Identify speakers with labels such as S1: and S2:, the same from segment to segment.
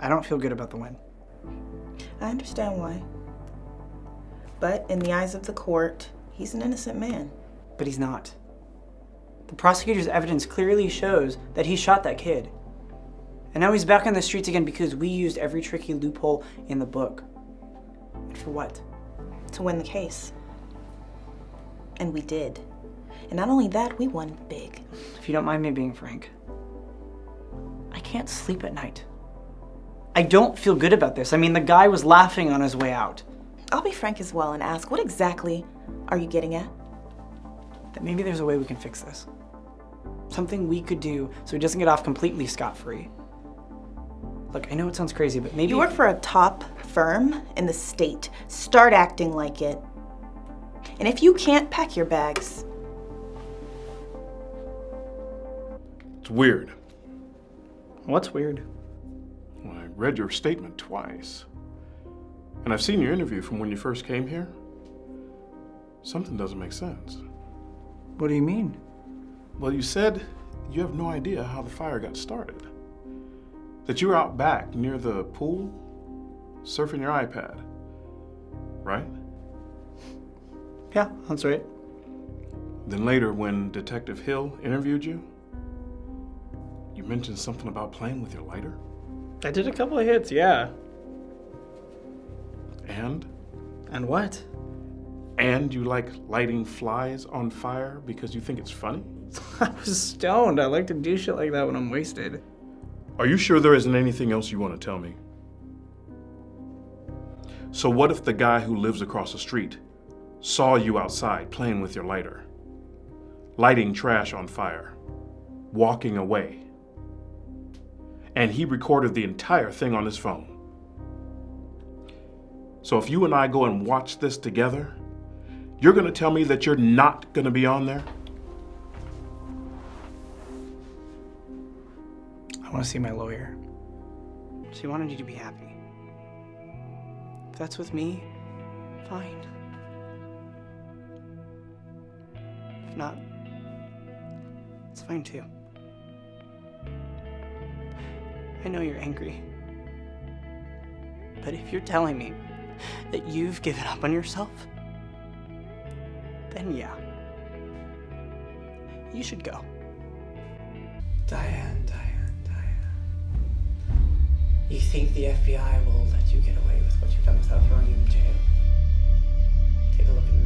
S1: I don't feel good about the win.
S2: I understand why. But in the eyes of the court, he's an innocent man.
S1: But he's not. The prosecutor's evidence clearly shows that he shot that kid. And now he's back on the streets again because we used every tricky loophole in the book. And for what?
S2: To win the case. And we did. And not only that, we won big.
S1: If you don't mind me being frank, I can't sleep at night. I don't feel good about this. I mean, the guy was laughing on his way out.
S2: I'll be frank as well and ask, what exactly are you getting at?
S1: That maybe there's a way we can fix this. Something we could do so he doesn't get off completely scot-free. Look, I know it sounds crazy, but maybe-
S2: You work for a top firm in the state. Start acting like it. And if you can't pack your bags,
S3: It's weird.
S1: What's weird?
S3: Well, I read your statement twice. And I've seen your interview from when you first came here. Something doesn't make sense.
S1: What do you mean?
S3: Well, you said you have no idea how the fire got started. That you were out back near the pool, surfing your iPad. Right?
S1: Yeah, that's right.
S3: Then later, when Detective Hill interviewed you, you mentioned something about playing with your lighter?
S1: I did a couple of hits, yeah.
S3: And?
S1: And what?
S3: And you like lighting flies on fire because you think it's funny?
S1: I was stoned. I like to do shit like that when I'm wasted.
S3: Are you sure there isn't anything else you want to tell me? So, what if the guy who lives across the street saw you outside playing with your lighter, lighting trash on fire, walking away, and he recorded the entire thing on his phone? So, if you and I go and watch this together, you're going to tell me that you're not going to be on there?
S1: I want to see my lawyer. She wanted you to be happy. If that's with me, fine. If not, it's fine too. I know you're angry. But if you're telling me that you've given up on yourself, then yeah. You should go. Diane, Diane, Diane. You think the FBI will let you get away with what you've done without throwing you in jail? Take a look in the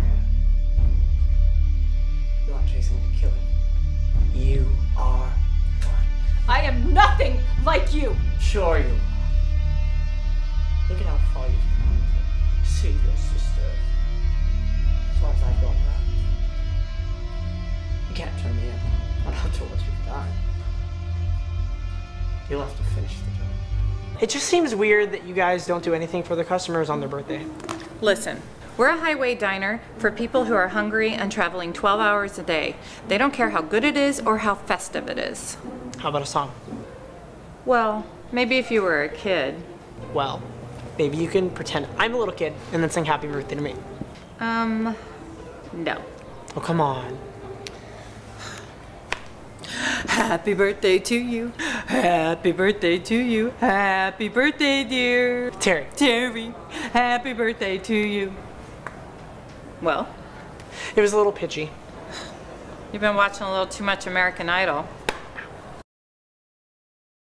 S4: like you.
S1: Sure you are. Look at how far you've come to save your sister. As far as I've gone back. You can't turn me in on after what you've done. You'll have to finish the job. It just seems weird that you guys don't do anything for the customers on their birthday.
S4: Listen, we're a highway diner for people who are hungry and traveling 12 hours a day. They don't care how good it is or how festive it is.
S1: How about a song?
S4: Well, maybe if you were a kid.
S1: Well, maybe you can pretend I'm a little kid and then sing happy birthday to me.
S4: Um, no.
S1: Oh, come on.
S4: Happy birthday to you. Happy birthday to you. Happy birthday, dear.
S1: Terry.
S4: Terry. Happy birthday to you. Well,
S1: It was a little pitchy.
S4: you've been watching a little too much American Idol.